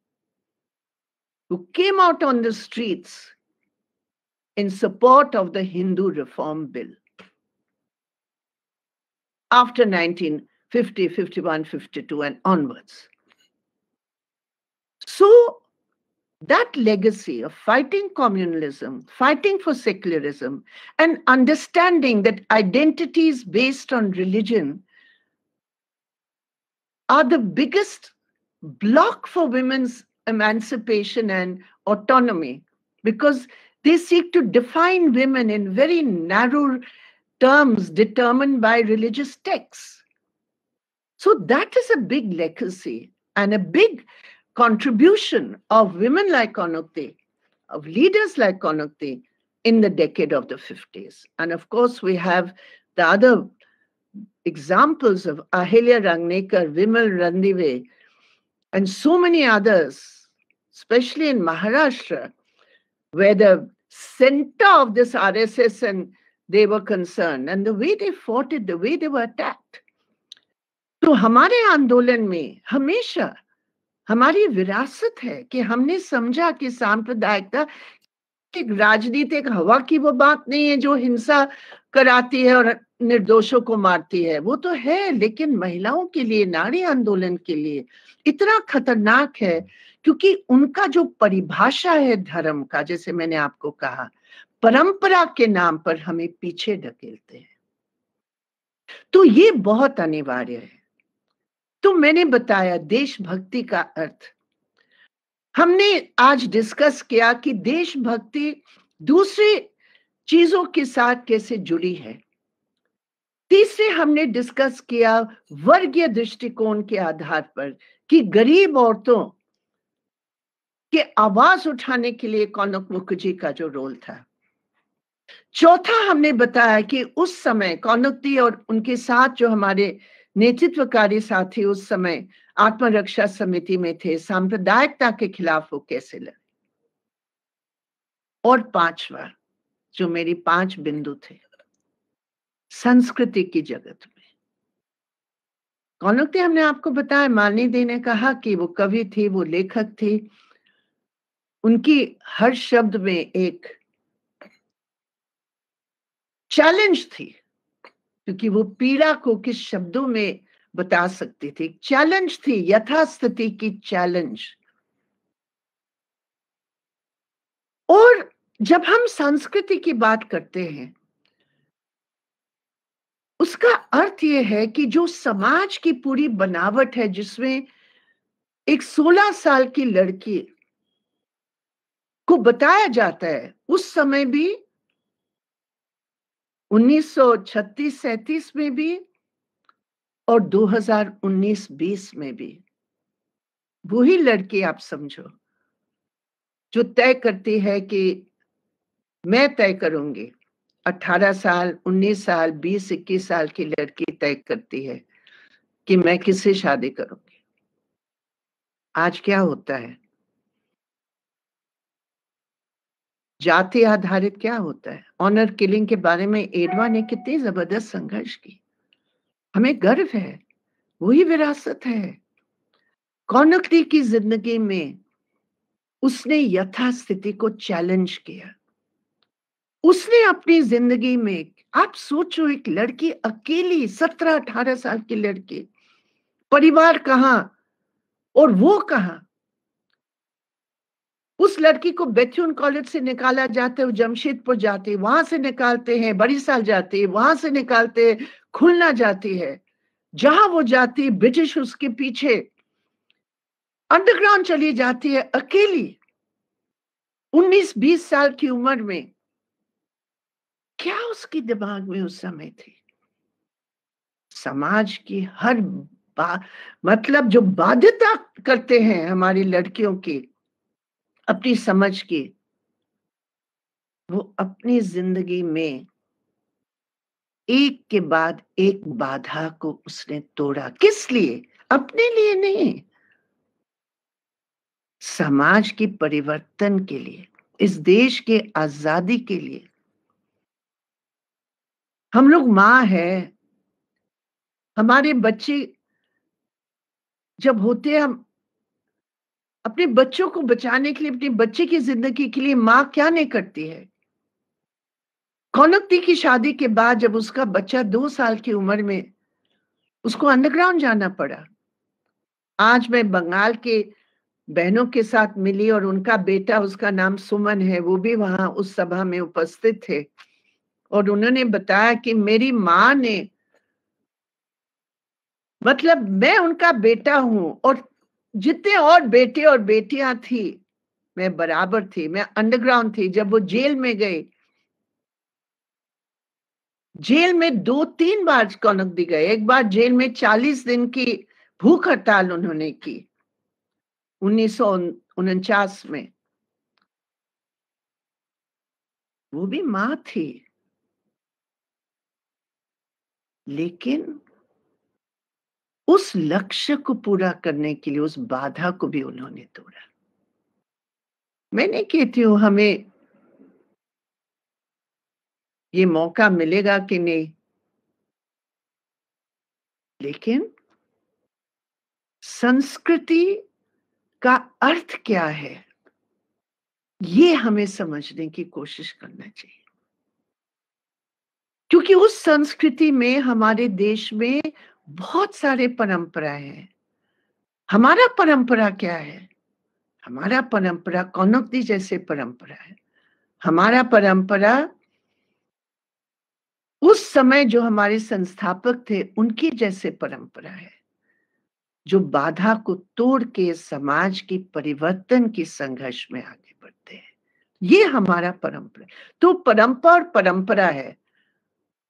who came out on the streets in support of the Hindu Reform Bill after 1950, 51, 52, and onwards. So, that legacy of fighting communalism, fighting for secularism, and understanding that identities based on religion are the biggest block for women's emancipation and autonomy because they seek to define women in very narrow terms determined by religious texts. So that is a big legacy and a big contribution of women like Konakte, of leaders like Konakte in the decade of the 50s. And of course, we have the other examples of Ahilya Rangnekar, Vimal Randive, and so many others, especially in Maharashtra, where the center of this RSS and they were concerned, and the way they fought it, the way they were attacked. तो हमारे आंदोलन में हमेशा हमारी विरासत है कि हमने समझा कि सांप्रदायिकता एक राजनीतिक हवा की वो बात नहीं है जो हिंसा कराती है और निर्दोषों को मारती है। वो तो है, लेकिन महिलाओं के लिए, नारी आंदोलन के लिए इतना खतरनाक है क्योंकि उनका जो परिभाषा है धर्म का, जैसे मैंने आपको कहा, परंपरा के नाम पर हमें पीछे ढकेलते हैं। तो ये बहुत अनिवार्य है। तो मैंने बताया, देशभक्ति का अर्थ हमने आज डिस्कस किया कि देशभक्ति दूसरी चीज़ों के साथ कैसे जुड़ी है। तीसरे हमने डिस्कस किया वर्गीय दृष्टिकोण के आधार पर कि गरीब औरतों के आवाज़ उठाने के लिए कौनक मुखर्जी का जो रोल था। चौथा हमने बताया कि उस समय कौनुक्ति और उनके साथ जो हमारे नेतृत्वकारी साथी उस समय आत्मरक्षा समिति में थे, सांप्रदायिकता के खिलाफ वो कैसे लड़े? और पांचवा, जो मेरी पाँच बिंदु थे, संस्कृति की जगत में। कौनुक्ति हमने आपको बताया, मालनी दी ने कहा कि वो कवि थी, वो लेखक थी। उनकी हर शब्द में एक चैलेंज थी। क्योंकि वो पीड़ा को किस शब्दों में बता सकती थी? चैलेंज थी, यथास्थिति की चैलेंज और जब हम संस्कृति की बात करते हैं, उसका अर्थ यह है कि जो समाज की पूरी बनावट है, जिसमें एक 16 साल की लड़की को बताया जाता है, उस समय भी 1936-37 में भी और 2019-20 में भी। वही लड़की आप समझो, जो तय करती है कि मैं तय करूँगी। 18 साल 19 साल 20 21 साल की लड़की तय करती है कि मैं किससे शादी करूँगी। आज क्या होता है? जाति आधारित क्या होता है? ऑनर किलिंग के बारे में एडवा ने कितनी ज़बरदस्त संघर्ष की। हमें गर्व है वही विरासत है। कौनकती की ज़िंदगी में उसने यथास्थिति को चैलेंज किया। उसने अपनी ज़िंदगी में, आप सोचो, एक लड़की अकेली, सत्रह अठारह साल की लड़की, परिवार कहा और वो कहा? उस लड़की को बेथ्यून कॉलेज से निकाला जाता है जमशेदपुर जाते वहाँ से निकालते हैं बड़ी साल जाती वहाँ से निकालते खुलना जाती है। जहाँ वो जाती ब्रिटिश उसके पीछे अंडरग्राउंड चली जाती है अकेली। 19-20 साल की उम्र में क्या उसकी दिमाग में उस समय थी? समाज की हर बा, मतलब जो बाध्यता करते हैं हमारी लड़कियों की अपनी समझ के, वो अपनी ज़िंदगी में एक के बाद एक बाधा को उसने तोड़ा। किस लिए? अपने लिए नहीं। समाज के परिवर्तन के लिए, इस देश के आज़ादी के लिए। हम लोग माँ है। हमारे बच्चे जब होते हम अपने बच्चों को बचाने के लिए, अपने बच्चे की ज़िंदगी के लिए माँ क्या नहीं करती है? कौनकती की शादी के बाद जब उसका बच्चा दो साल की उम्र में उसको अंडरग्राउंड जाना पड़ा। आज मैं बंगाल के बहनों के साथ मिली और उनका बेटा उसका नाम सुमन है, वो भी वहाँ उस सभा में उपस्थित थे। और उन्होंने बताया कि मेरी माँ ने मतलब मैं उनका बेटा हूँ और जितने और बेटे और बेटियाँ थी, मैं बराबर थी, मैं अंडरग्राउंड थी। जब वो जेल में गए जेल में दो तीन बार कौनक दी गए एक बार जेल में चालीस दिन की भूख हड़ताल उन्होंने की, उन्नीस सौ उनचास में। वो भी माँ थी। लेकिन उस लक्ष्य को पूरा करने के लिए, उस बाधा को भी उन्होंने तोड़ा। मैं नहीं कहती हूँ हमें ये मौका मिलेगा कि नहीं, लेकिन संस्कृति का अर्थ क्या है, ये हमें समझने की कोशिश करना चाहिए। क्योंकि उस संस्कृति में, हमारे देश में बहुत सारे परंपराएँ हैं। हमारा परंपरा क्या है? हमारा परंपरा कौनकदी जैसे परंपरा है। हमारा परंपरा उस समय जो हमारे संस्थापक थे, उनकी जैसे परंपरा है। जो बाधा को तोड़ के समाज की परिवर्तन की संघर्ष में आगे बढ़ते हैं। ये हमारा परंपरा तो परंपरा और परंपरा है।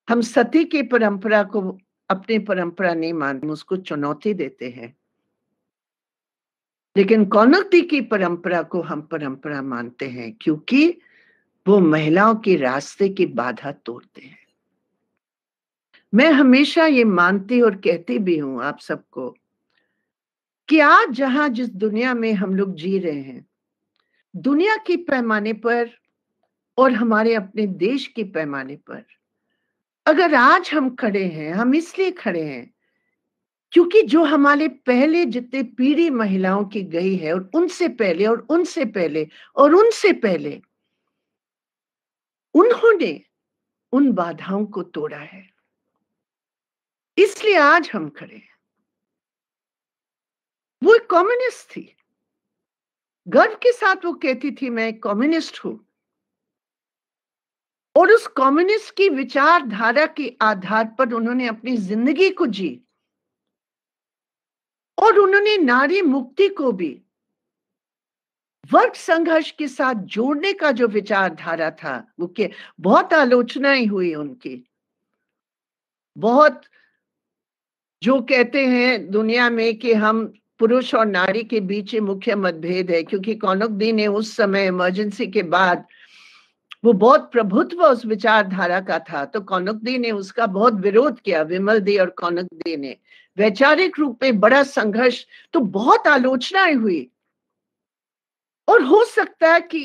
हम सती की परंपरा को अपनी परंपरा नहीं मानते, उसको चुनौती देते हैं। लेकिन कौनकती की परंपरा को हम परंपरा मानते हैं, क्योंकि वो महिलाओं के रास्ते की बाधा तोड़ते हैं। मैं हमेशा ये मानती और कहती भी हूँ आप सबको कि आज जहाँ जिस दुनिया में हम लोग जी रहे हैं, दुनिया के पैमाने पर और हमारे अपने देश के पैमाने पर अगर आज हम खड़े हैं, हम इसलिए खड़े हैं क्योंकि जो हमारे पहले जितने पीढ़ी महिलाओं की गई है और उनसे पहले और उनसे पहले और उनसे पहले, उन्होंने उन बाधाओं को तोड़ा है। इसलिए आज हम खड़े हैं। वो एक कम्युनिस्ट थी। गर्व के साथ वो कहती थी, मैं एक कम्युनिस्ट हूँ। और उस कम्युनिस्ट की विचारधारा के आधार पर उन्होंने अपनी ज़िंदगी को जी और उन्होंने नारी मुक्ति को भी वर्ग संघर्ष के साथ जोड़ने का जो विचारधारा था, वो के बहुत आलोचनाएँ हुई उनकी। बहुत जो कहते हैं दुनिया में कि हम पुरुष और नारी के बीच मुख्य मतभेद है, क्योंकि कौनक दी ने उस समय इमरजेंसी के बाद वो बहुत प्रभुत्व उस विचारधारा का था। तो कौनक दी ने उसका बहुत विरोध किया, विमल दे और कौनक दे ने। वैचारिक रूप में बड़ा संघर्ष तो बहुत आलोचनाएँ हुई। और हो सकता है कि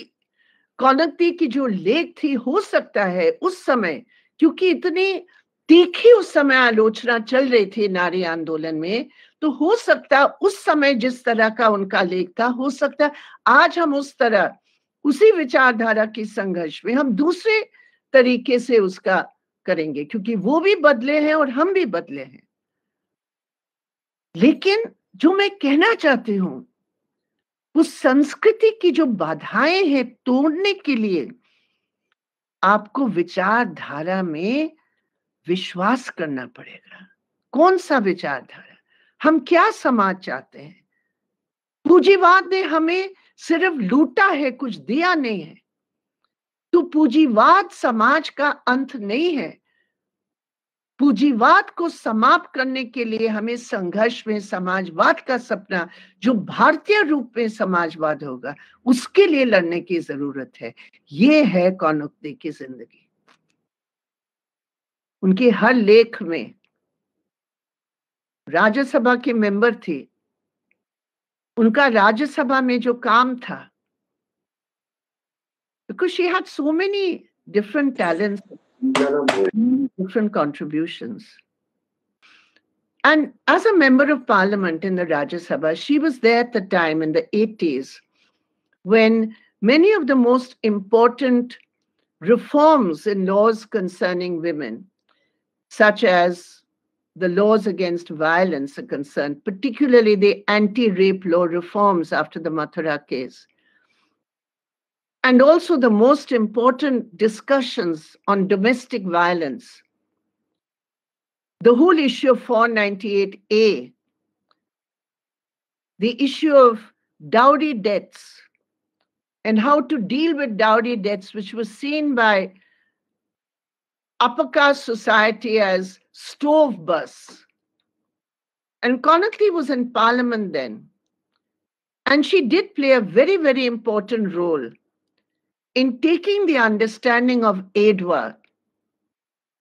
कौनक दी की जो लेख थी, हो सकता है उस समय, क्योंकि इतनी तीखी उस समय आलोचना चल रही थी नारी आंदोलन में तो हो सकता उस समय जिस तरह का उनका लेख था, हो सकता आज हम उस तरह उसी विचारधारा के संघर्ष में हम दूसरे तरीके से उसका करेंगे, क्योंकि वो भी बदले हैं और हम भी बदले हैं। लेकिन जो मैं कहना चाहती हूँ, उस संस्कृति की जो बाधाएँ हैं तोड़ने के लिए आपको विचारधारा में विश्वास करना पड़ेगा। कौन सा विचारधारा? हम क्या समाज चाहते हैं? पूंजीवाद ने हमें सिर्फ़ लूटा है, कुछ दिया नहीं है। तो पूंजीवाद समाज का अंत नहीं है। पूंजीवाद को समाप्त करने के लिए हमें संघर्ष में समाजवाद का सपना, जो भारतीय रूप में समाजवाद होगा, उसके लिए लड़ने की ज़रूरत है। ये है कौनुक्ति की ज़िंदगी। उनके हर लेख में राज्यसभा के मेंबर थे उनका राज्यसभा में जो काम था because she had so many different talents different contributions And as a member of parliament in the Rajya Sabha, she was there at the time in the 80s when many of the most important reforms in laws concerning women, such as the laws against violence, are concerned, particularly the anti rape law reforms after the Mathura case. And also the most important discussions on domestic violence the whole issue of 498A, the issue of dowry debts and how to deal with dowry debts, which was seen by upper caste society as stove bus. And Conakry was in parliament then. And she did play a very, very important role in taking the understanding of aid work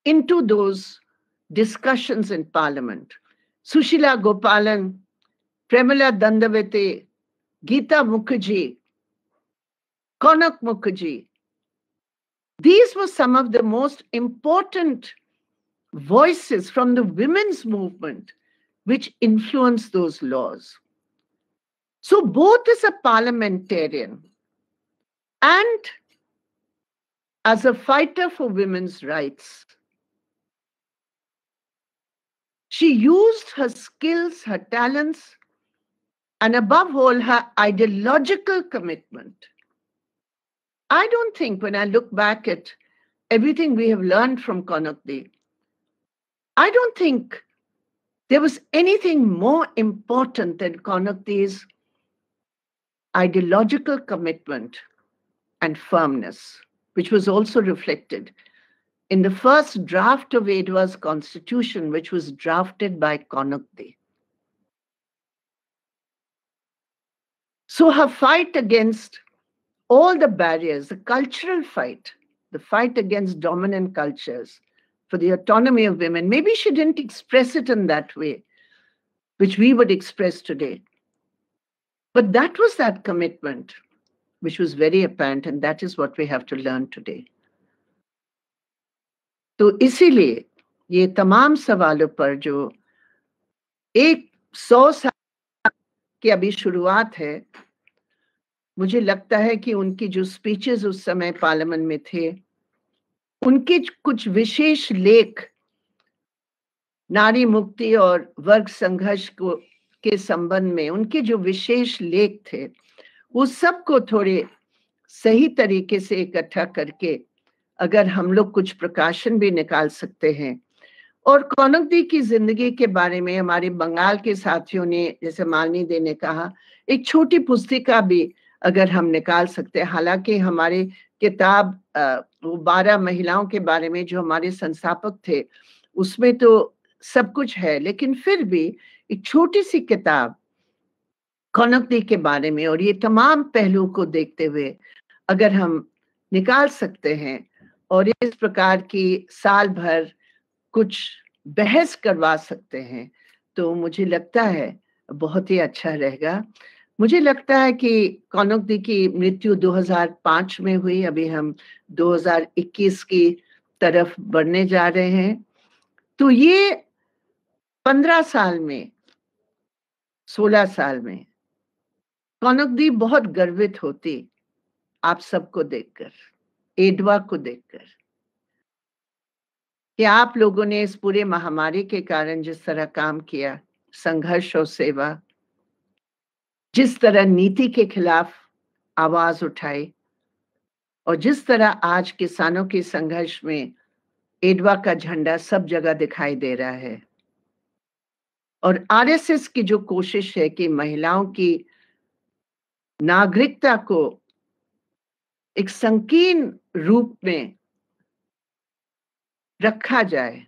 into those discussions in parliament. Sushila Gopalan, Premila Dandavate, Geeta Mukherjee, Konak Mukherjee. These were some of the most important voices from the women's movement which influenced those laws. So, both as a parliamentarian and as a fighter for women's rights, she used her skills, her talents, and above all, her ideological commitment. I don't think when I look back at everything we have learned from Konakdi, I don't think there was anything more important than Konakdi's ideological commitment and firmness, which was also reflected in the first draft of AIDWA's constitution, which was drafted by Konakdi. So her fight against all the barriers, the cultural fight, the fight against dominant cultures for the autonomy of women, maybe she didn't express it in that way, which we would express today. But that was that commitment, which was very apparent, and that is what we have to learn today. तो इसीलिए ये तमाम सवालों पर जो एक सौ साल की अभी शुरुआत है मुझे लगता है कि उनकी जो स्पीचेस उस समय पार्लियामेंट में थे, उनके कुछ विशेष लेख नारी मुक्ति और वर्ग संघर्ष को, के संबंध में उनके जो विशेष लेख थे, वो सबको थोड़े सही तरीके से इकट्ठा करके अगर हम लोग कुछ प्रकाशन भी निकाल सकते हैं। और कौनकदी की ज़िंदगी के बारे में हमारे बंगाल के साथियों ने, जैसे मालनी दे ने कहा, एक छोटी पुस्तिका भी अगर हम निकाल सकते हैं। हालाँकि हमारे किताब वो बारह महिलाओं के बारे में जो हमारे संस्थापक थे, उसमें तो सब कुछ है, लेकिन फिर भी एक छोटी सी किताब कौनकदी के बारे में और ये तमाम पहलुओं को देखते हुए अगर हम निकाल सकते हैं और इस प्रकार की साल भर कुछ बहस करवा सकते हैं तो मुझे लगता है बहुत ही अच्छा रहेगा। मुझे लगता है कि कौनक दी की मृत्यु 2005 में हुई। अभी हम 2021 की तरफ़ बढ़ने जा रहे हैं। तो ये पंद्रह साल में, सोलह साल में कौनक दी बहुत गर्वित होती आप सबको देखकर, एडवा को देखकर, कि आप लोगों ने इस पूरे महामारी के कारण जिस तरह काम किया, संघर्ष और सेवा जिस तरह नीति के खिलाफ आवाज़ उठाई और जिस तरह आज किसानों के संघर्ष में एडवा का झंडा सब जगह दिखाई दे रहा है। और आरएसएस की जो कोशिश है कि महिलाओं की नागरिकता को एक संकीर्ण रूप में रखा जाए,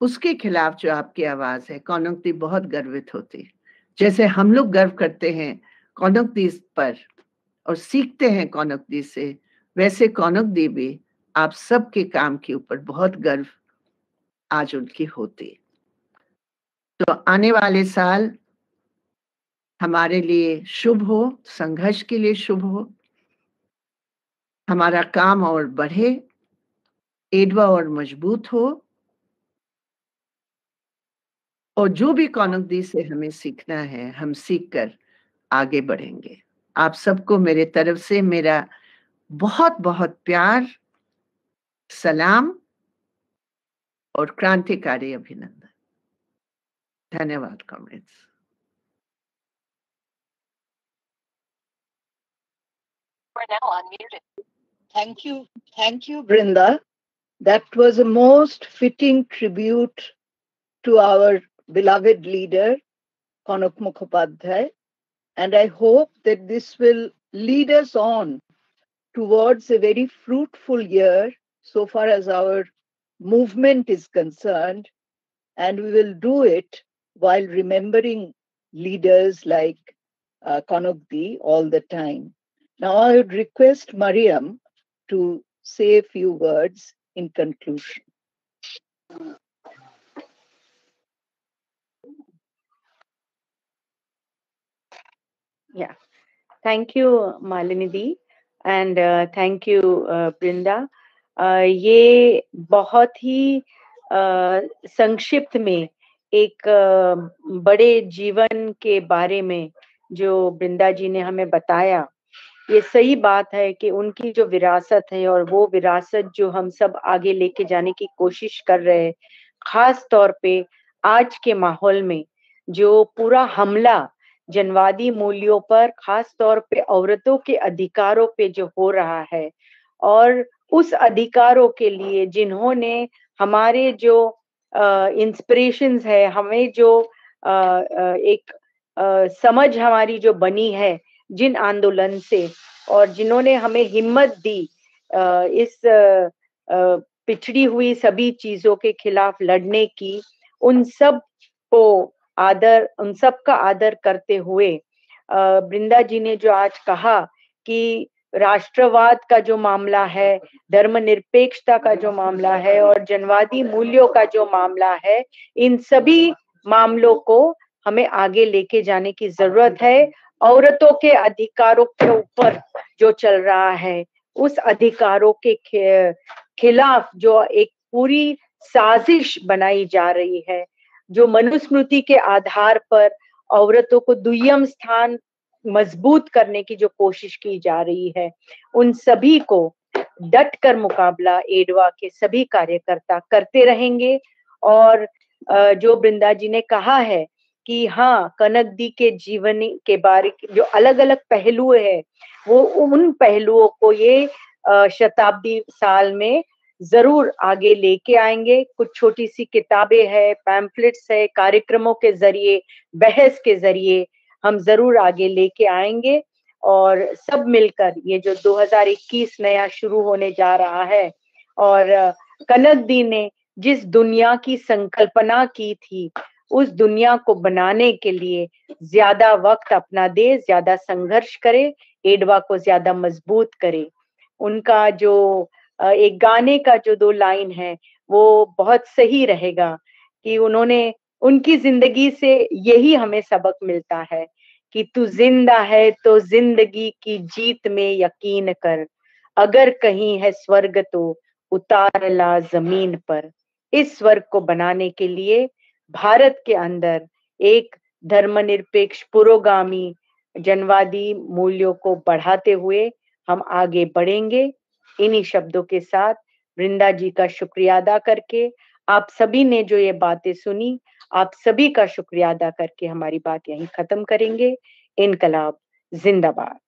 उसके खिलाफ जो आपकी आवाज़ है कौनकदी बहुत गर्वित होती। जैसे हम लोग गर्व करते हैं कौनकदी पर और सीखते हैं कौनकदी से, वैसे कौनकदी भी आप सबके काम के ऊपर बहुत गर्व आज उनकी होती तो आने वाले साल हमारे लिए शुभ हो, संघर्ष के लिए शुभ हो। हमारा काम और बढ़े, एडवा और मज़बूत हो। और जो भी कौनकदी से हमें सीखना है हम सीख कर आगे बढ़ेंगे आप सबको मेरे तरफ़ से मेरा बहुत बहुत प्यार सलाम और क्रांतिकारी अभिनंदन धन्यवाद comrades. Thank you. Thank you, Brinda. That was a most fitting tribute to our beloved leader, Kanak Mukhopadhyay. And I hope that this will lead us on towards a very fruitful year so far as our movement is concerned. And we will do it while remembering leaders like uh, all the time. Now, I would request Mariam to say a few words in conclusion. Yeah. Thank you, Malinidhi. And thank you Brinda ये बहुत ही uh, संक्षिप्त में एक uh, बड़े जीवन के बारे में जो बृंदा जी ने हमें बताया ये सही बात है कि उनकी जो विरासत है और वो विरासत जो हम सब आगे लेके जाने की कोशिश कर रहे हैं खास तौर पे आज के माहौल में जो पूरा हमला जनवादी मूल्यों पर खास तौर पे औरतों के अधिकारों पे जो हो रहा है और उस अधिकारों के लिए जिन्होंने हमारे जो इंस्पिरेशंस है हमें जो आ, एक आ, समझ हमारी जो बनी है जिन आंदोलन से और जिन्होंने हमें हिम्मत दी आ, इस आ, पिछड़ी हुई सभी चीज़ों के खिलाफ लड़ने की उन सबको आदर, उन सब का आदर करते हुए वृंदा जी ने जो आज कहा कि राष्ट्रवाद का जो मामला है, धर्मनिरपेक्षता का जो मामला है और जनवादी मूल्यों का जो मामला है, इन सभी मामलों को हमें आगे लेके जाने की ज़रूरत है। औरतों के अधिकारों के ऊपर जो चल रहा है, उस अधिकारों के खिलाफ जो एक पूरी साजिश बनाई जा रही है जो मनुस्मृति के आधार पर औरतों को दुयम स्थान मज़बूत करने की जो कोशिश की जा रही है, उन सभी को डट कर मुकाबला एडवा के सभी कार्यकर्ता करते रहेंगे। और जो बृंदा जी ने कहा है कि हाँ कनक दी के जीवन के बारे जो अलग अलग पहलू है, वो उन पहलुओं को ये शताब्दी साल में ज़रूर आगे लेके आएँगे। कुछ छोटी सी किताबें है पैम्फलेट्स है, कार्यक्रमों के ज़रिए, बहस के ज़रिए हम ज़रूर आगे लेके आएँगे और सब मिलकर ये जो 2021 नया शुरू होने जा रहा है और कनक दी ने जिस दुनिया की संकल्पना की थी, उस दुनिया को बनाने के लिए ज़्यादा वक्त अपना दे, ज़्यादा संघर्ष करे, एडवा को ज़्यादा मज़बूत करे। उनका जो एक गाने का जो दो लाइन है, वो बहुत सही रहेगा कि उन्होंने, उनकी ज़िंदगी से यही हमें सबक मिलता है कि तू ज़िंदा है तो ज़िंदगी की जीत में यकीन कर, अगर कहीं है स्वर्ग तो उतार ला ज़मीन पर। इस स्वर्ग को बनाने के लिए भारत के अंदर एक धर्मनिरपेक्ष पुरोगामी जनवादी मूल्यों को बढ़ाते हुए हम आगे बढ़ेंगे। इन्हीं शब्दों के साथ वृंदा जी का शुक्रिया अदा करके आप सभी ने जो ये बातें सुनी, आप सभी का शुक्रिया अदा करके हमारी बात यहीं खत्म करेंगे। इनकलाब, जिंदाबाद।